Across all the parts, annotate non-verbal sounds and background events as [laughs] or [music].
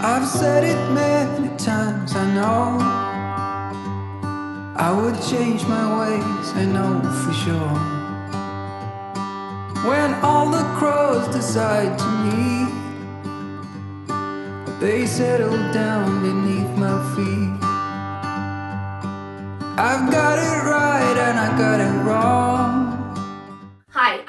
I've said it many times, I know. I would change my ways, I know for sure. When all the crows decide to meet, they settle down beneath my feet. I've got it right and I got it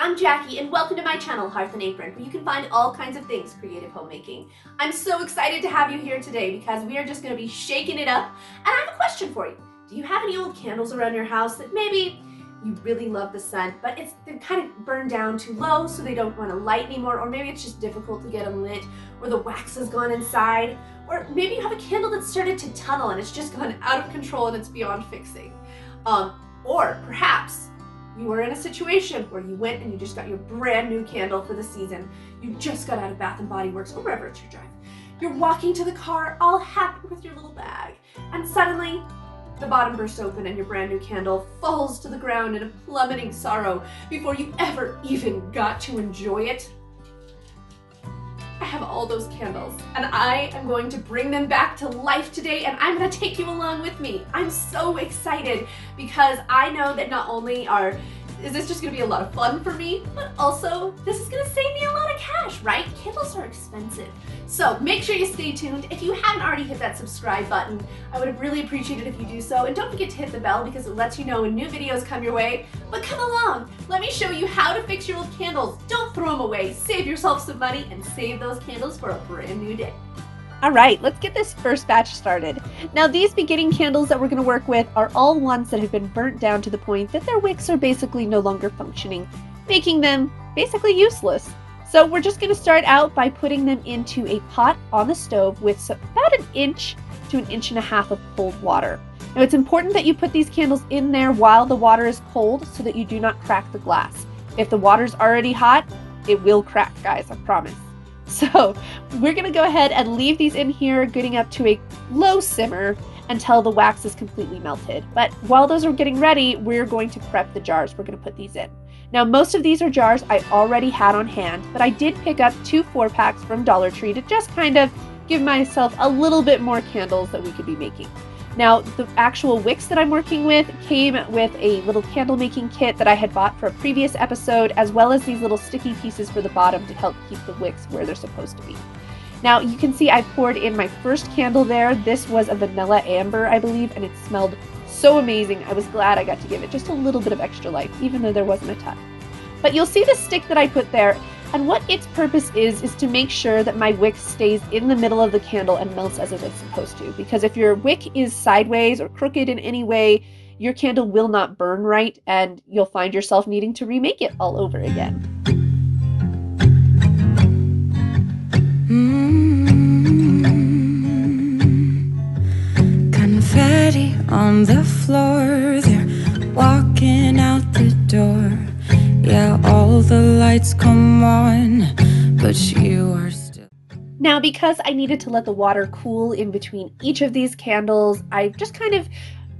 I'm Jackie and welcome to my channel Hearth and Apron where you can find all kinds of things creative homemaking. I'm so excited to have you here today because we are just going to be shaking it up and I have a question for you. Do you have any old candles around your house that maybe you really love the scent but it's they're kind of burned down too low so they don't want to light anymore or maybe it's just difficult to get them lit or the wax has gone inside or maybe you have a candle that started to tunnel and it's just gone out of control and it's beyond fixing. Um, or perhaps you were in a situation where you went and you just got your brand new candle for the season. You just got out of Bath and Body Works or wherever it's your drive. You're walking to the car all happy with your little bag. And suddenly, the bottom bursts open and your brand new candle falls to the ground in a plummeting sorrow before you ever even got to enjoy it. Have all those candles and I am going to bring them back to life today and I'm going to take you along with me. I'm so excited because I know that not only are is this just gonna be a lot of fun for me, but also this is gonna save me a lot of cash, right? Candles are expensive. So make sure you stay tuned. If you haven't already hit that subscribe button, I would really appreciate it if you do so. And don't forget to hit the bell because it lets you know when new videos come your way. But come along, let me show you how to fix your old candles. Don't throw them away, save yourself some money and save those candles for a brand new day. All right, let's get this first batch started. Now these beginning candles that we're going to work with are all ones that have been burnt down to the point that their wicks are basically no longer functioning, making them basically useless. So we're just going to start out by putting them into a pot on the stove with about an inch to an inch and a half of cold water. Now it's important that you put these candles in there while the water is cold so that you do not crack the glass. If the water's already hot, it will crack, guys, I promise. So we're gonna go ahead and leave these in here, getting up to a low simmer until the wax is completely melted. But while those are getting ready, we're going to prep the jars we're gonna put these in. Now, most of these are jars I already had on hand, but I did pick up two four packs from Dollar Tree to just kind of give myself a little bit more candles that we could be making. Now, the actual wicks that I'm working with came with a little candle making kit that I had bought for a previous episode, as well as these little sticky pieces for the bottom to help keep the wicks where they're supposed to be. Now, you can see I poured in my first candle there. This was a vanilla amber, I believe, and it smelled so amazing. I was glad I got to give it just a little bit of extra life, even though there wasn't a ton. But you'll see the stick that I put there and what its purpose is, is to make sure that my wick stays in the middle of the candle and melts as it is supposed to. Because if your wick is sideways or crooked in any way, your candle will not burn right and you'll find yourself needing to remake it all over again. Mm-hmm. Confetti on the floor, they're walking out the door. Lights come on, but you are still. Now, because I needed to let the water cool in between each of these candles, I just kind of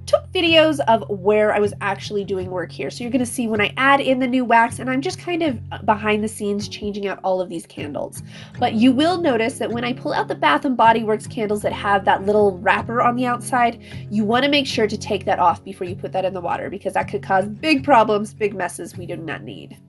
took videos of where I was actually doing work here. So you're going to see when I add in the new wax and I'm just kind of behind the scenes changing out all of these candles. But you will notice that when I pull out the Bath & Body Works candles that have that little wrapper on the outside, you want to make sure to take that off before you put that in the water because that could cause big problems, big messes we do not need.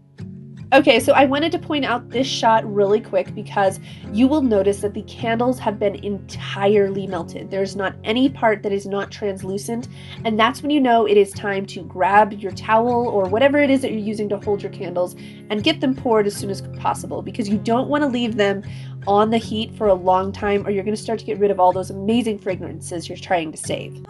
Okay, so I wanted to point out this shot really quick because you will notice that the candles have been entirely melted. There's not any part that is not translucent, and that's when you know it is time to grab your towel or whatever it is that you're using to hold your candles and get them poured as soon as possible because you don't want to leave them on the heat for a long time or you're going to start to get rid of all those amazing fragrances you're trying to save.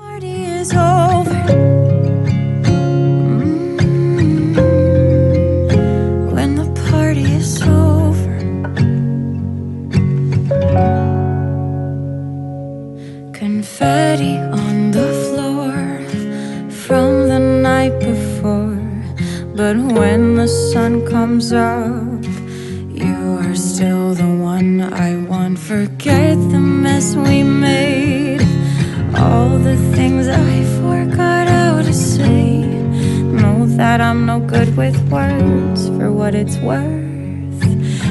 You are still the one I want. Forget the mess we made, all the things I forgot how to say. Know that I'm no good with words for what it's worth.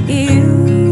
You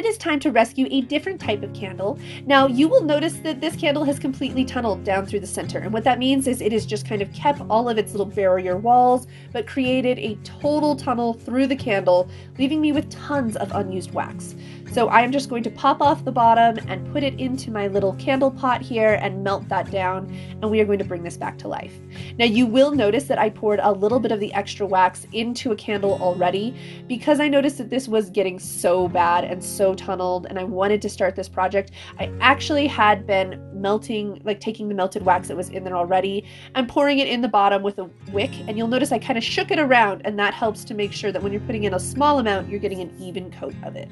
it is time to rescue a different type of candle. Now, you will notice that this candle has completely tunneled down through the center. And what that means is it has just kind of kept all of its little barrier walls, but created a total tunnel through the candle, leaving me with tons of unused wax. So I am just going to pop off the bottom and put it into my little candle pot here and melt that down. And we are going to bring this back to life. Now you will notice that I poured a little bit of the extra wax into a candle already because I noticed that this was getting so bad and so tunneled and I wanted to start this project. I actually had been melting, like taking the melted wax that was in there already and pouring it in the bottom with a wick. And you'll notice I kind of shook it around and that helps to make sure that when you're putting in a small amount, you're getting an even coat of it.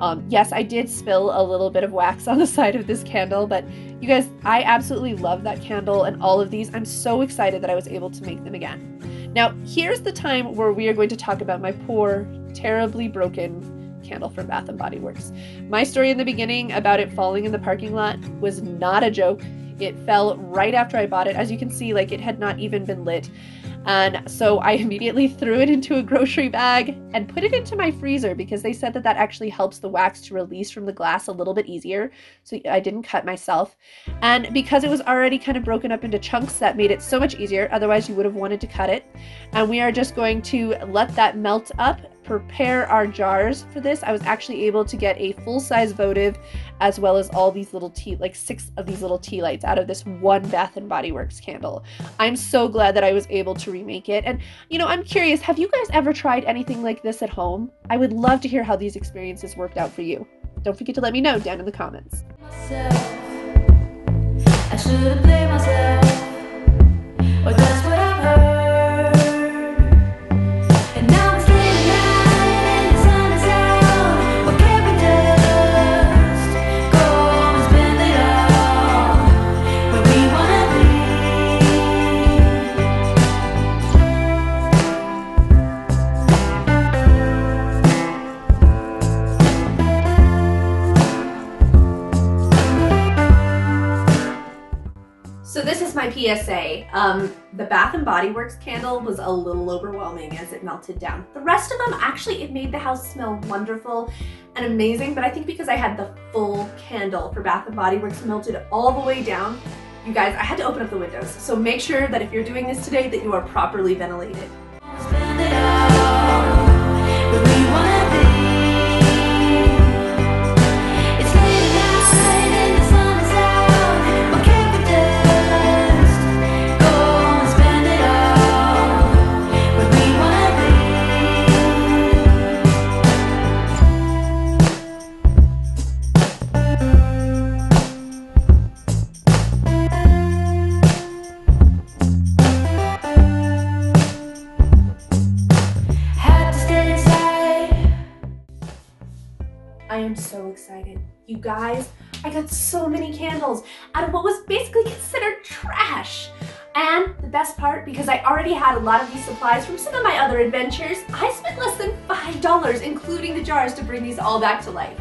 Um, yes, I did spill a little bit of wax [laughs] on the side of this candle, but you guys, I absolutely love that candle and all of these. I'm so excited that I was able to make them again. Now, here's the time where we are going to talk about my poor, terribly broken candle from Bath and Body Works. My story in the beginning about it falling in the parking lot was not a joke. It fell right after I bought it. As you can see, like it had not even been lit. And so I [laughs] immediately threw it into a grocery bag and put it into my freezer because they said that that actually helps the wax to release from the glass a little bit easier. So I didn't cut myself. And because it was already kind of broken up into chunks, that made it so much easier. Otherwise, you would have wanted to cut it. And we are just going to let that melt up prepare our jars for this, I was actually able to get a full-size votive as well as all these little tea, like six of these little tea lights out of this one Bath and Body Works candle. I'm so glad that I was able to remake it. And, you know, I'm curious, have you guys ever tried anything like this at home? I would love to hear how these experiences worked out for you. Don't forget to let me know down in the comments. myself. Um, the Bath and Body Works candle was a little overwhelming as it melted down. The rest of them, actually, it made the house smell wonderful and amazing, but I think because I had the full candle for Bath and Body Works melted all the way down, you guys, I had to open up the windows. So make sure that if you're doing this today, that you are properly ventilated. I am so excited. You guys, I got so many candles out of what was basically considered trash. And the best part, because I already had a lot of these supplies from some of my other adventures, I spent less than $5, including the jars, to bring these all back to life.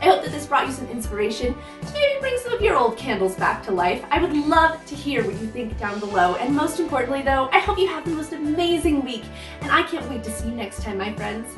I hope that this brought you some inspiration to maybe bring some of your old candles back to life. I would love to hear what you think down below. And most importantly though, I hope you have the most amazing week. And I can't wait to see you next time, my friends.